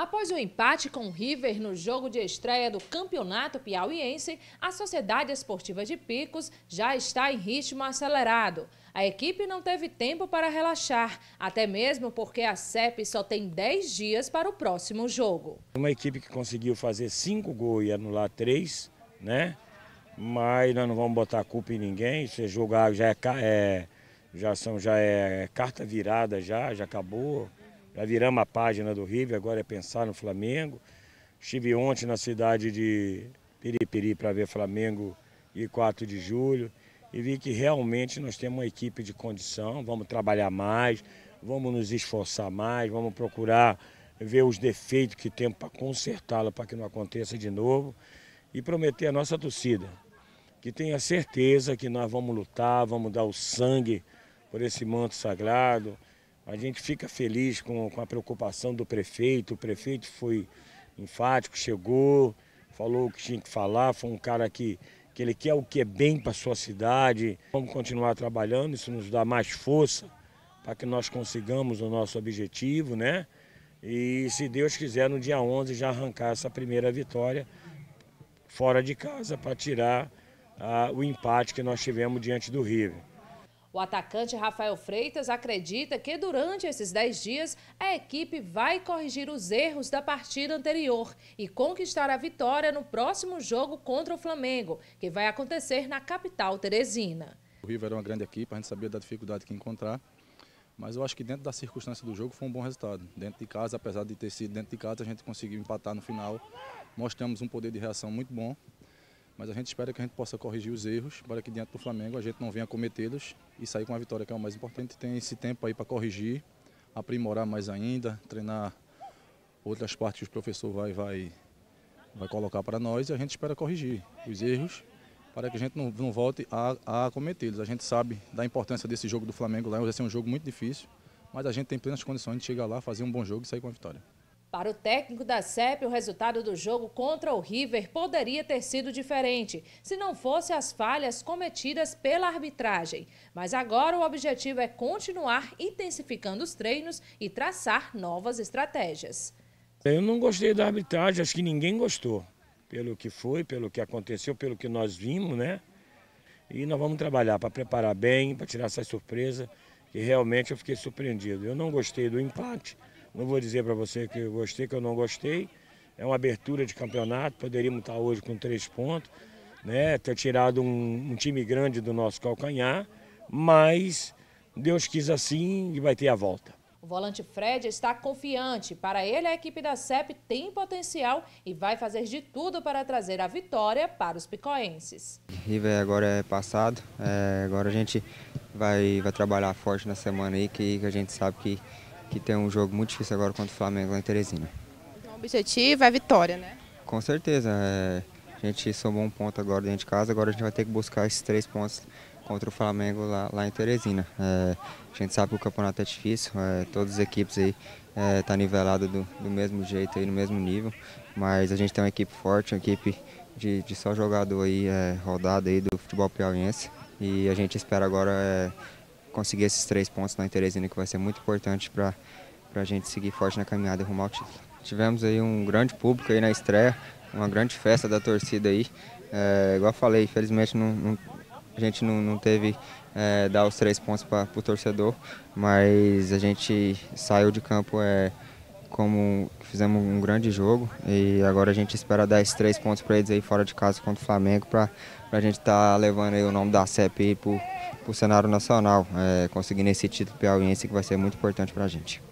Após o empate com o River no jogo de estreia do Campeonato Piauiense, a Sociedade Esportiva de Picos já está em ritmo acelerado. A equipe não teve tempo para relaxar, até mesmo porque a CEP só tem 10 dias para o próximo jogo. Uma equipe que conseguiu fazer 5 gols e anular 3, né? Mas nós não vamos botar culpa em ninguém, se jogar já é, é, já são, já é carta virada já, já acabou. Já viramos a página do River, agora é pensar no Flamengo. Estive ontem na cidade de Piripiri para ver Flamengo e 4 de julho e vi que realmente nós temos uma equipe de condição, vamos trabalhar mais, vamos nos esforçar mais, vamos procurar ver os defeitos que temos para consertá-la para que não aconteça de novo e prometer à nossa torcida que tenha certeza que nós vamos lutar, vamos dar o sangue por esse manto sagrado, a gente fica feliz com, com a preocupação do prefeito. O prefeito foi enfático, chegou, falou o que tinha que falar, foi um cara que, que ele quer o que é bem para a sua cidade. Vamos continuar trabalhando, isso nos dá mais força para que nós consigamos o nosso objetivo, né? E se Deus quiser, no dia 11 já arrancar essa primeira vitória fora de casa para tirar ah, o empate que nós tivemos diante do River. O atacante Rafael Freitas acredita que durante esses 10 dias a equipe vai corrigir os erros da partida anterior e conquistar a vitória no próximo jogo contra o Flamengo, que vai acontecer na capital teresina. O River era uma grande equipe, a gente sabia da dificuldade que encontrar, mas eu acho que dentro da circunstância do jogo foi um bom resultado. Dentro de casa, apesar de ter sido dentro de casa, a gente conseguiu empatar no final. Mostramos um poder de reação muito bom mas a gente espera que a gente possa corrigir os erros para que diante do Flamengo a gente não venha cometê-los e sair com a vitória, que é o mais importante. Tem esse tempo aí para corrigir, aprimorar mais ainda, treinar outras partes que o professor vai, vai, vai colocar para nós e a gente espera corrigir os erros para que a gente não, não volte a, a cometê-los. A gente sabe da importância desse jogo do Flamengo lá, vai ser um jogo muito difícil, mas a gente tem plenas condições de chegar lá, fazer um bom jogo e sair com a vitória. Para o técnico da CEP, o resultado do jogo contra o River poderia ter sido diferente, se não fosse as falhas cometidas pela arbitragem. Mas agora o objetivo é continuar intensificando os treinos e traçar novas estratégias. Eu não gostei da arbitragem, acho que ninguém gostou. Pelo que foi, pelo que aconteceu, pelo que nós vimos, né? E nós vamos trabalhar para preparar bem, para tirar essa surpresa, que realmente eu fiquei surpreendido. Eu não gostei do empate, não vou dizer para você que eu gostei, que eu não gostei. É uma abertura de campeonato, poderíamos estar hoje com três pontos, né? ter tirado um, um time grande do nosso calcanhar, mas Deus quis assim e vai ter a volta. O volante Fred está confiante. Para ele, a equipe da CEP tem potencial e vai fazer de tudo para trazer a vitória para os picoenses. River agora é passado, é, agora a gente vai, vai trabalhar forte na semana aí, que, que a gente sabe que que tem um jogo muito difícil agora contra o Flamengo lá em Teresina. Então, o objetivo é a vitória, né? Com certeza. É, a gente somou um ponto agora dentro de casa, agora a gente vai ter que buscar esses três pontos contra o Flamengo lá, lá em Teresina. É, a gente sabe que o campeonato é difícil, é, todas as equipes aí estão é, tá nivelado do, do, mesmo jeito, aí, no mesmo nível, mas a gente tem uma equipe forte, uma equipe de, de só jogador aí, é, rodado aí do futebol piauiense e a gente espera agora é, conseguir esses três pontos na Teresina, que vai ser muito importante para a gente seguir forte na caminhada e arrumar o título. Tivemos aí um grande público aí na estreia, uma grande festa da torcida aí. É, igual falei, infelizmente não, não, a gente não, não teve é, dar os três pontos para o torcedor, mas a gente saiu de campo é, como fizemos um grande jogo e agora a gente espera dar esses três pontos para eles aí fora de casa contra o Flamengo para a gente estar tá levando aí o nome da CEP para o cenário nacional, é, conseguindo esse título piauiense que vai ser muito importante para a gente.